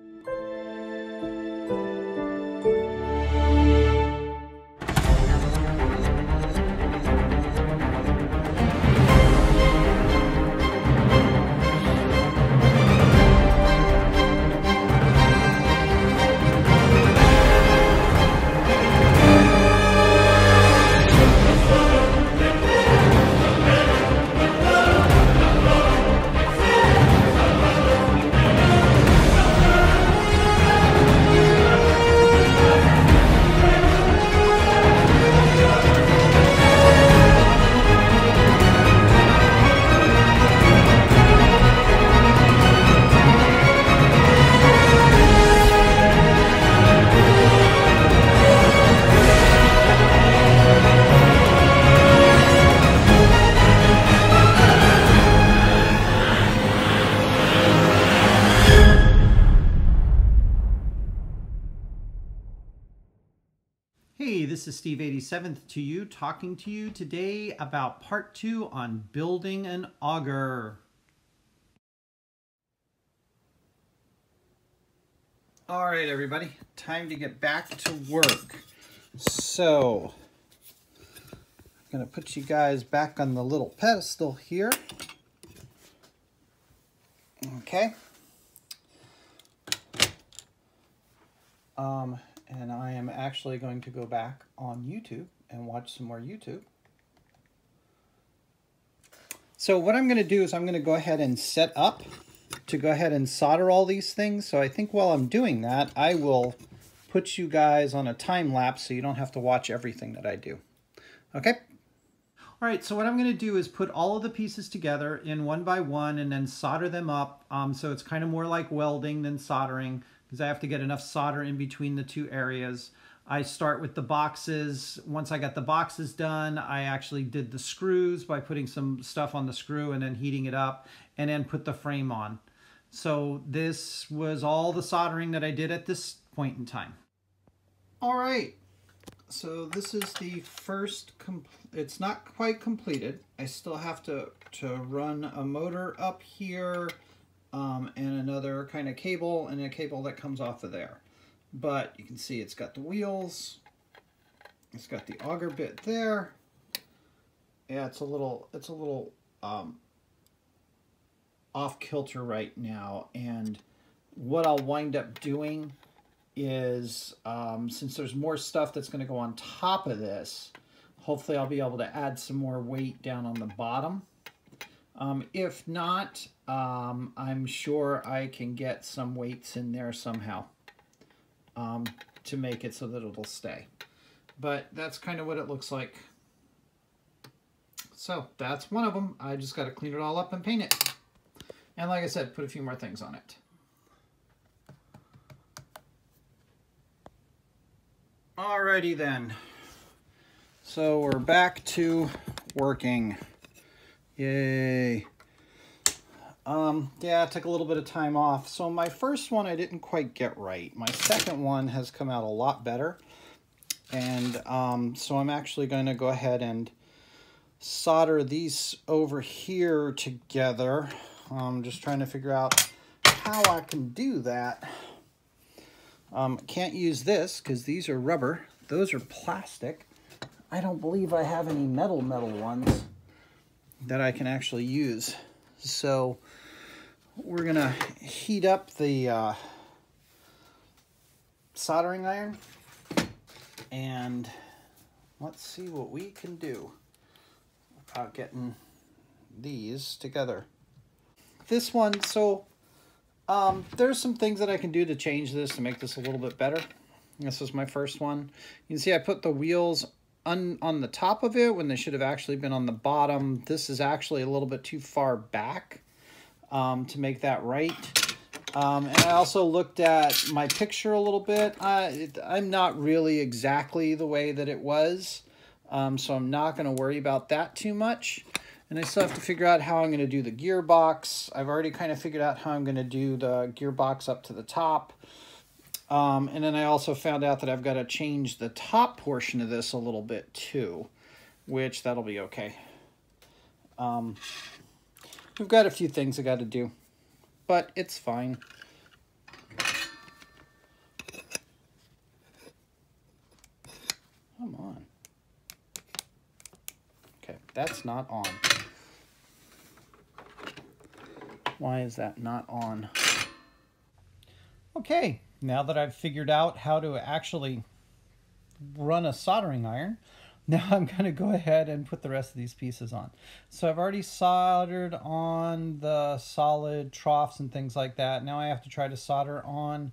Hey, this is Steve 87th to you, talking to you today about part two on building an auger. All right, everybody, time to get back to work. So, I'm gonna put you guys back on the little pedestal here. Okay. Um, and I am actually going to go back on YouTube and watch some more YouTube. So what I'm going to do is I'm going to go ahead and set up to go ahead and solder all these things. So I think while I'm doing that, I will put you guys on a time lapse so you don't have to watch everything that I do. Okay? All right, so what I'm going to do is put all of the pieces together in one by one and then solder them up. Um, so it's kind of more like welding than soldering because I have to get enough solder in between the two areas. I start with the boxes. Once I got the boxes done, I actually did the screws by putting some stuff on the screw and then heating it up and then put the frame on. So this was all the soldering that I did at this point in time. All right, so this is the first, it's not quite completed. I still have to, to run a motor up here, um, and another kind of cable and a cable that comes off of there. But you can see it's got the wheels, it's got the auger bit there. Yeah, it's a little, it's a little um, off kilter right now. And what I'll wind up doing is, um, since there's more stuff that's going to go on top of this, hopefully I'll be able to add some more weight down on the bottom. Um, if not, um, I'm sure I can get some weights in there somehow um, to make it so that it'll stay. But that's kind of what it looks like. So that's one of them. I just got to clean it all up and paint it. And like I said, put a few more things on it. Alrighty then. So we're back to working. Yay. Um, yeah, it took a little bit of time off. So my first one I didn't quite get right. My second one has come out a lot better. And um, so I'm actually going to go ahead and solder these over here together. I'm just trying to figure out how I can do that. Um, can't use this because these are rubber. Those are plastic. I don't believe I have any metal metal ones that I can actually use. So we're gonna heat up the uh, soldering iron and let's see what we can do about getting these together. This one, so um, there's some things that I can do to change this to make this a little bit better. This is my first one. You can see I put the wheels on, on the top of it when they should have actually been on the bottom. This is actually a little bit too far back um, to make that right. Um, and I also looked at my picture a little bit. it, I'm not really exactly the way that it was, um, so I'm not going to worry about that too much. And I still have to figure out how I'm going to do the gearbox. I've already kind of figured out how I'm going to do the gearbox up to the top. Um, and then I also found out that I've got to change the top portion of this a little bit too, which that'll be okay. Um, we've got a few things I got to do, but it's fine. Come on. Okay, that's not on. Why is that not on? Okay now that I've figured out how to actually run a soldering iron, now I'm going to go ahead and put the rest of these pieces on. So I've already soldered on the solid troughs and things like that. Now I have to try to solder on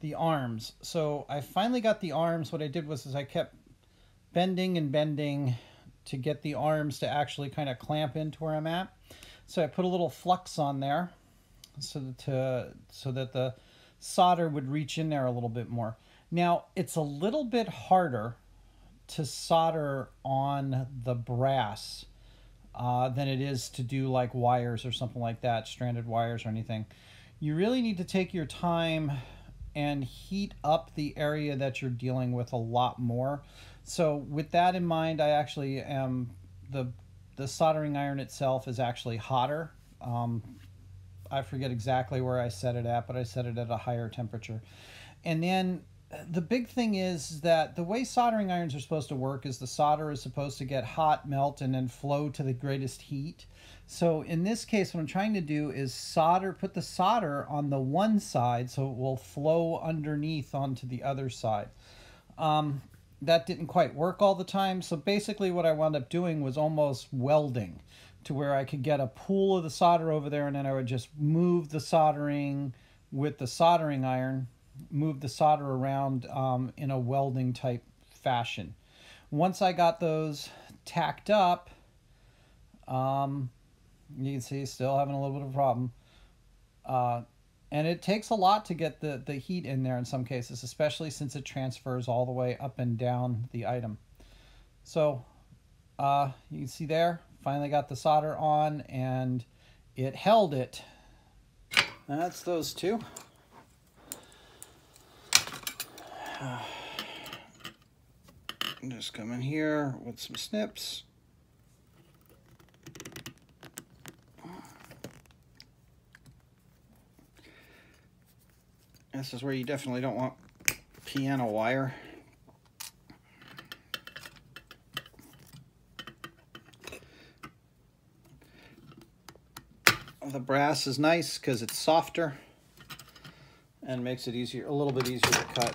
the arms. So I finally got the arms. What I did was is I kept bending and bending to get the arms to actually kind of clamp into where I'm at. So I put a little flux on there so that, to, so that the solder would reach in there a little bit more. Now, it's a little bit harder to solder on the brass uh, than it is to do like wires or something like that, stranded wires or anything. You really need to take your time and heat up the area that you're dealing with a lot more. So with that in mind, I actually am the the soldering iron itself is actually hotter. Um, I forget exactly where I set it at, but I set it at a higher temperature. And then the big thing is that the way soldering irons are supposed to work is the solder is supposed to get hot, melt, and then flow to the greatest heat. So in this case, what I'm trying to do is solder, put the solder on the one side so it will flow underneath onto the other side. Um, that didn't quite work all the time. So basically what I wound up doing was almost welding to where I could get a pool of the solder over there and then I would just move the soldering with the soldering iron, move the solder around um, in a welding type fashion. Once I got those tacked up, um, you can see still having a little bit of a problem. Uh, and it takes a lot to get the, the heat in there in some cases, especially since it transfers all the way up and down the item. So uh, you can see there, finally got the solder on and it held it. That's those two. Just come in here with some snips. This is where you definitely don't want piano wire. The brass is nice because it's softer and makes it easier, a little bit easier to cut.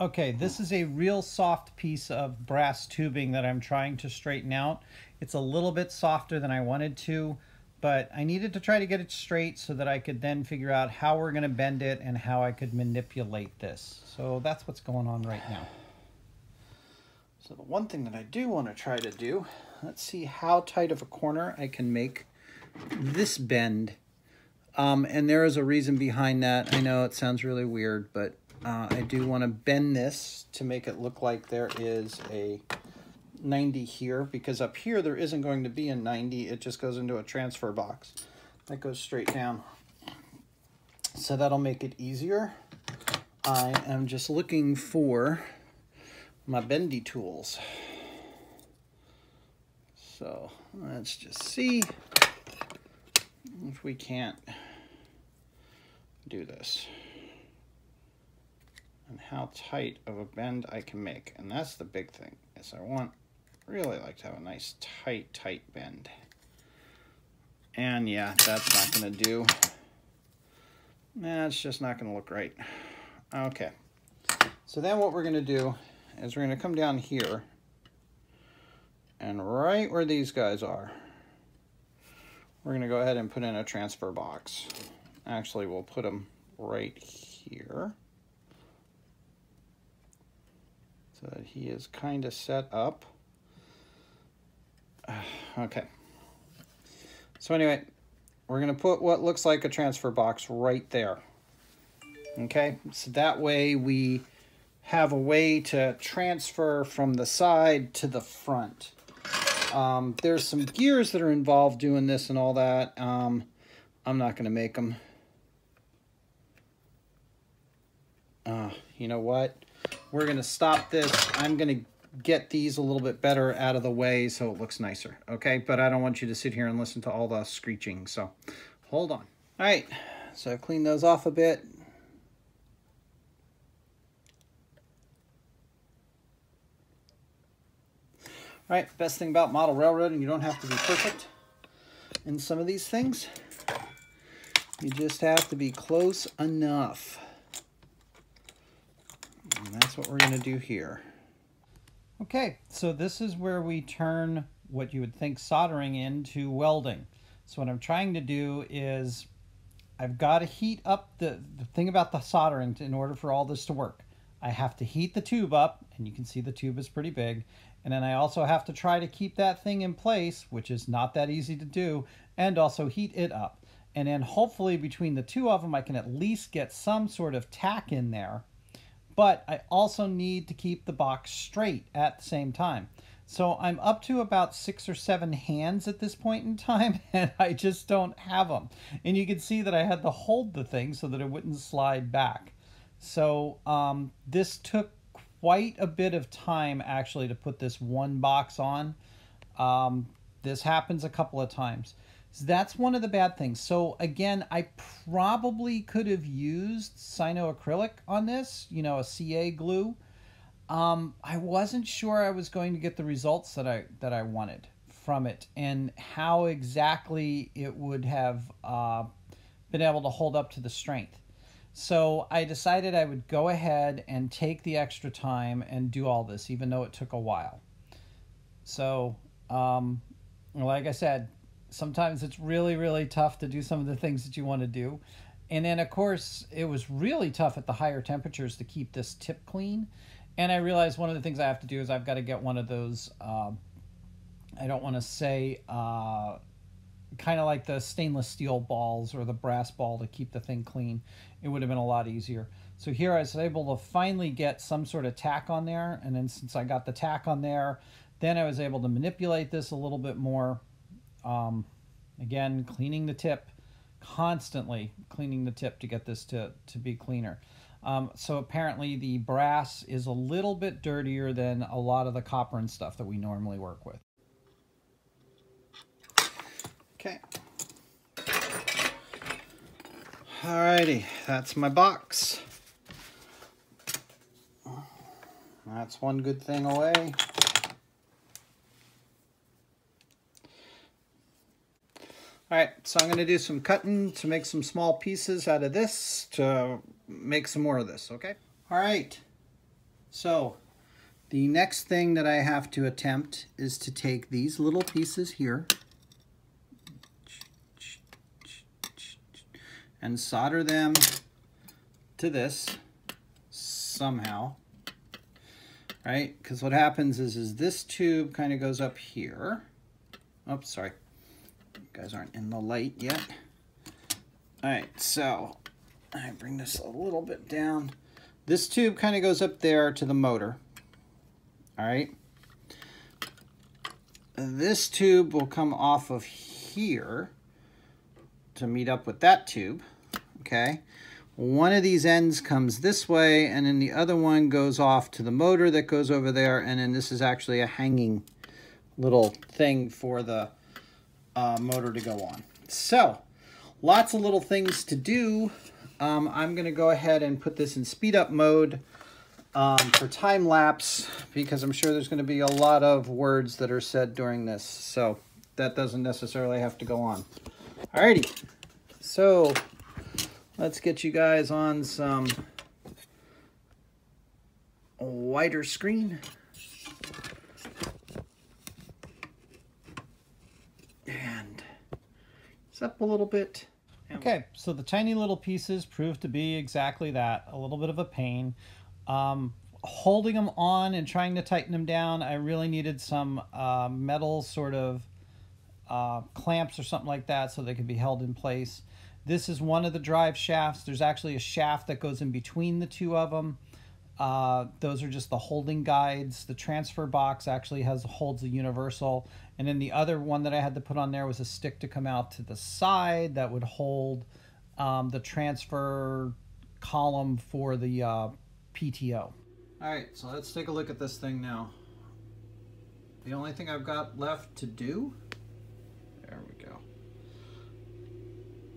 Okay, this is a real soft piece of brass tubing that I'm trying to straighten out. It's a little bit softer than I wanted to but I needed to try to get it straight so that I could then figure out how we're going to bend it and how I could manipulate this. So that's what's going on right now. So the one thing that I do want to try to do, let's see how tight of a corner I can make this bend. Um, and there is a reason behind that. I know it sounds really weird, but uh, I do want to bend this to make it look like there is a 90 here because up here there isn't going to be a 90 it just goes into a transfer box that goes straight down so that'll make it easier I am just looking for my bendy tools so let's just see if we can't do this and how tight of a bend I can make and that's the big thing is I want really like to have a nice tight, tight bend. And yeah, that's not to do. That's just not to look right. Okay. So then what we're to do is we're going to come down here and right where these guys are, we're going to go ahead and put in a transfer box. Actually, we'll put them right here. So that he is kind of set up. Okay. So anyway, we're going to put what looks like a transfer box right there. Okay, so that way we have a way to transfer from the side to the front. Um, there's some gears that are involved doing this and all that. Um, I'm not going to make them. Uh, you know what? We're going to stop this. I'm going to get these a little bit better out of the way so it looks nicer, okay? But I don't want you to sit here and listen to all the screeching, so hold on. All right, so I clean those off a bit. Right, best thing about model railroading, you don't have to be perfect in some of these things. You just have to be close enough. And that's what we're going to do here. Okay, so this is where we turn what you would think soldering into welding. So what I'm trying to do is I've got to heat up the, the thing about the soldering to, in order for all this to work. I have to heat the tube up, and you can see the tube is pretty big. And then I also have to try to keep that thing in place, which is not that easy to do, and also heat it up. And then hopefully between the two of them, I can at least get some sort of tack in there. But I also need to keep the box straight at the same time. So I'm up to about six or seven hands at this point in time, and I just don't have them. And you can see that I had to hold the thing so that it wouldn't slide back. So um, this took quite a bit of time actually to put this one box on. Um, this happens a couple of times. So that's one of the bad things. So again, I probably could have used cyanoacrylic on this, you know, a CA glue. Um, I wasn't sure I was going to get the results that I that I wanted from it, and how exactly it would have uh, been able to hold up to the strength. So I decided I would go ahead and take the extra time and do all this, even though it took a while. So, um, like I said, sometimes it's really, really tough to do some of the things that you want to do. And then, of course, it was really tough at the higher temperatures to keep this tip clean. And I realized one of the things I have to do is I've got to get one of those, uh, I don't want to say, uh, kind of like the stainless steel balls or the brass ball to keep the thing clean. It would have been a lot easier. So here I was able to finally get some sort of tack on there. And then since I got the tack on there, then I was able to manipulate this a little bit more. Um, again, cleaning the tip, constantly cleaning the tip to get this to, to be cleaner. Um, so apparently the brass is a little bit dirtier than a lot of the copper and stuff that we normally work with. Okay. Alrighty, that's my box. That's one good thing away. Alright, so I'm going to do some cutting to make some small pieces out of this to make some more of this, okay? Alright, so the next thing that I have to attempt is to take these little pieces here and solder them to this somehow, right? Because what happens is, is this tube kind of goes up here. Oops, sorry. You guys aren't in the light yet. All right, so I bring this a little bit down. This tube kind of goes up there to the motor. All right. This tube will come off of here to meet up with that tube okay? One of these ends comes this way, and then the other one goes off to the motor that goes over there, and then this is actually a hanging little thing for the uh, motor to go on. So, lots of little things to do. Um, I'm going to go ahead and put this in speed up mode um, for time lapse because I'm sure there's going to be a lot of words that are said during this. So that doesn't necessarily have to go on. Alrighty. So let's get you guys on some wider screen. And it's up a little bit. Okay, so the tiny little pieces proved to be exactly that, a little bit of a pain. Um, holding them on and trying to tighten them down, I really needed some uh, metal sort of uh, clamps or something like that so they could be held in place. This is one of the drive shafts. There's actually a shaft that goes in between the two of them. Uh, those are just the holding guides. The transfer box actually has holds a universal. And then the other one that I had to put on there was a stick to come out to the side that would hold um, the transfer column for the uh, PTO. All right, so let's take a look at this thing now. The only thing I've got left to do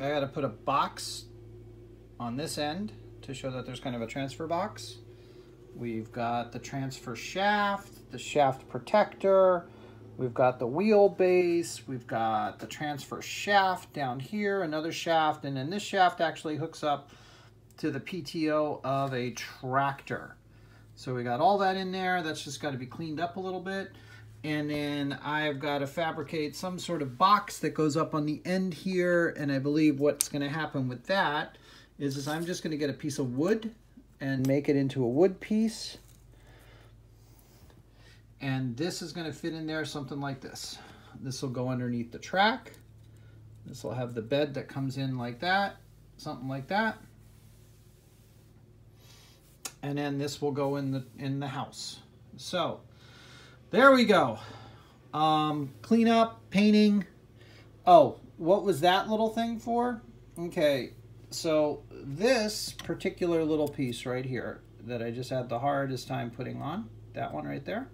I got to put a box on this end to show that there's kind of a transfer box. We've got the transfer shaft, the shaft protector, We've got the wheelbase, we've got the transfer shaft down here, another shaft, and then this shaft actually hooks up to the PTO of a tractor. So we got all that in there. That's just got to be cleaned up a little bit. And then I've got to fabricate some sort of box that goes up on the end here. And I believe what's going to happen with that is, is I'm just going to get a piece of wood and make it into a wood piece. And this is going to fit in there something like this. This will go underneath the track. This will have the bed that comes in like that, something like that. And then this will go in the in the house. So there we go. Um, clean up, painting. Oh, what was that little thing for? Okay, so this particular little piece right here that I just had the hardest time putting on, that one right there,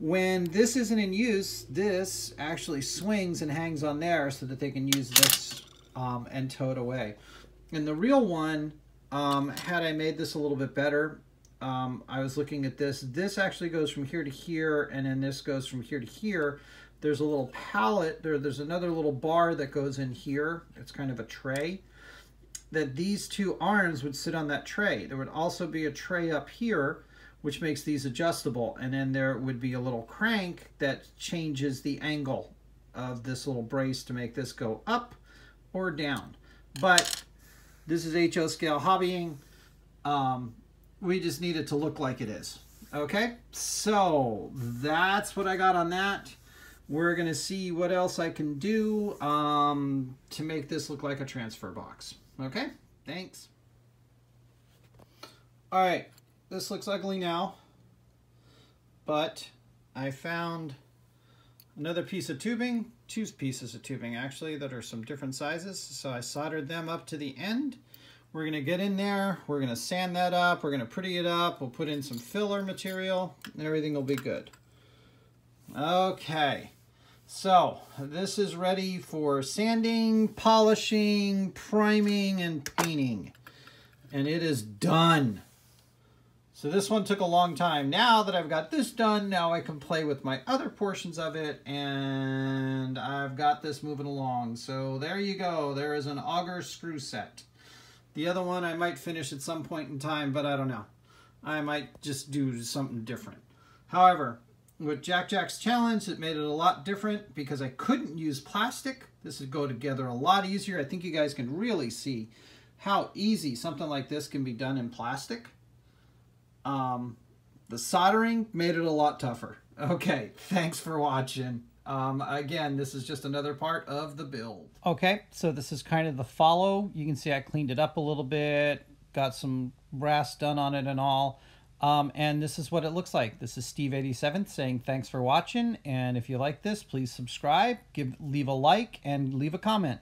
when this isn't in use, this actually swings and hangs on there so that they can use this um, and tow it away. And the real one, um, had I made this a little bit better, um, I was looking at this. This actually goes from here to here, and then this goes from here to here. There's a little pallet. There, there's another little bar that goes in here. It's kind of a tray. That these two arms would sit on that tray. There would also be a tray up here which makes these adjustable. And then there would be a little crank that changes the angle of this little brace to make this go up or down. But this is HO scale hobbying. Um, we just need it to look like it is. Okay, so that's what I got on that. We're gonna see what else I can do um, to make this look like a transfer box. Okay, thanks. All right, this looks ugly now, but I found another piece of tubing, two pieces of tubing actually, that are some different sizes. So I soldered them up to the end. We're gonna get in there, we're gonna sand that up, we're gonna pretty it up, we'll put in some filler material, and everything will be good. Okay, so this is ready for sanding, polishing, priming, and painting. And it is done. So this one took a long time. Now that I've got this done, now I can play with my other portions of it and I've got this moving along. So there you go. There is an auger screw set. The other one I might finish at some point in time, but I don't know. I might just do something different. However, with Jack Jack's challenge, it made it a lot different because I couldn't use plastic. This would go together a lot easier. I think you guys can really see how easy something like this can be done in plastic. Um, the soldering made it a lot tougher. Okay, thanks for watching. Um, again, this is just another part of the build. Okay, so this is kind of the follow. You can see I cleaned it up a little bit, got some brass done on it and all. Um, and this is what it looks like. This is Steve87 saying thanks for watching. And if you like this, please subscribe, give leave a like, and leave a comment.